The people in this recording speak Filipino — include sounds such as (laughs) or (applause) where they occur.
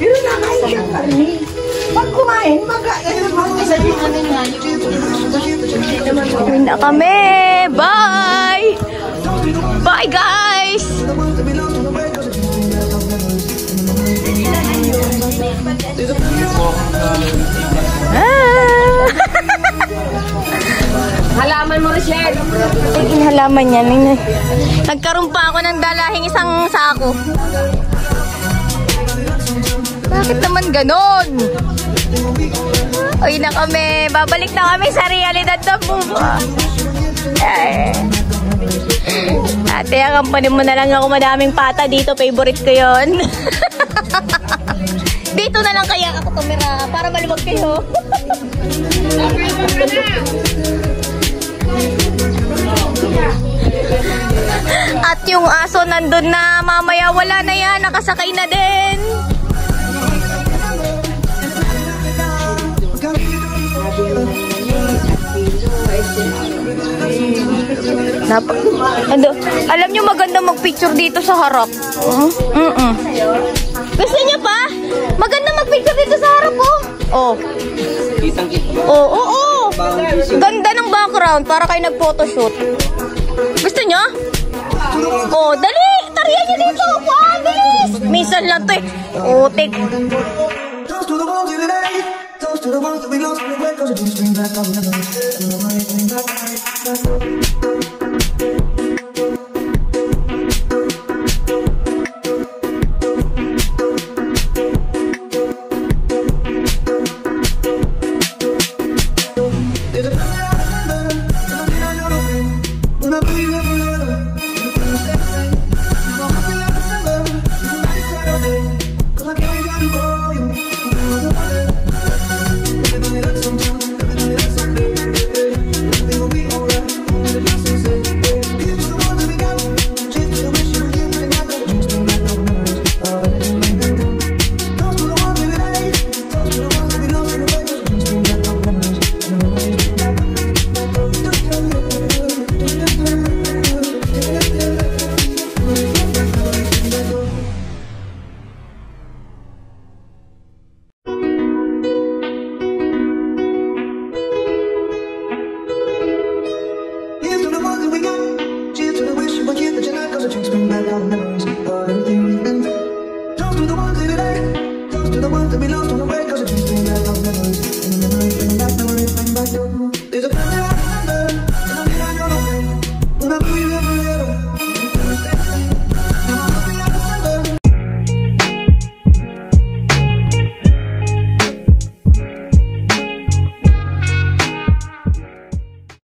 Pero nakain siya karni. Pag kumain, mag... Uwi na kami. Bye! Bye, guys! Ah! (laughs) Halaman mo, Rochelle. Ay, inhalaman niya. Nagkaroon pa ako ng dalahing isang sako. Bakit naman ganon? Uy na kami. Babalik na kami sa realidad na buba. Ay. Ate, akampanin mo na lang ako madaming pata dito. Favorite ko yon. (laughs) dito na lang kaya ako tumira para maluwag kayo. (laughs) At yung aso nandun na mamaya wala na yan, nakasakay na din. Nap ano, alam nyo maganda magpicture dito sa harap. Uh, mm -mm. Gusto niyo pa? Maganda magpicture dito sa harap oh. Oh. Oo, oo, oo. Ganda ng background para kayo nag-photoshoot. Gusto nyo? Oh, dali! Tarihan nyo dito! Ah, bilis! Minsan lang to eh. Utik. Today. Toast to the. memories of you.